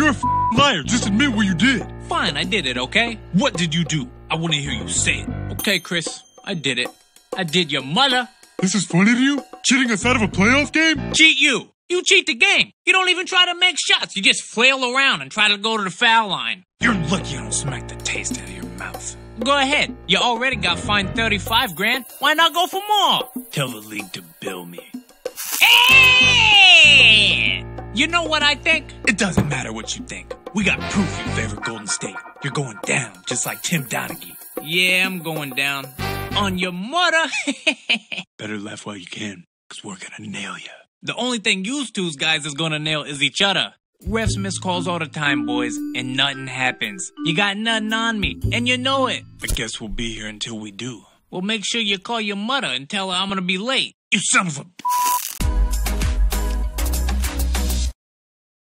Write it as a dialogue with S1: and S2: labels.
S1: You're a f- liar. Just admit what you did.
S2: Fine, I did it, okay? What did you do? I want to hear you say it. Okay, Chris, I did it. I did your mother.
S1: This is funny to you? Cheating us out of a playoff game?
S2: Cheat you. You cheat the game. You don't even try to make shots. You just flail around and try to go to the foul line. You're lucky I don't smack the taste out of your mouth. Go ahead. You already got fined 35 grand. Why not go for more? Tell the league to bill me. You know what I think? It doesn't matter what you think. We got proof you favor Golden State. You're going down, just like Tim Donaghy. Yeah, I'm going down. On your mother.
S1: Better laugh while you can, because we're gonna nail you.
S2: The only thing you two guys is gonna nail is each other. Refs miss calls all the time, boys, and nothing happens. You got nothing on me, and you know it.
S1: I guess we'll be here until we do.
S2: Well, make sure you call your mother and tell her I'm gonna be late.
S1: You son of a...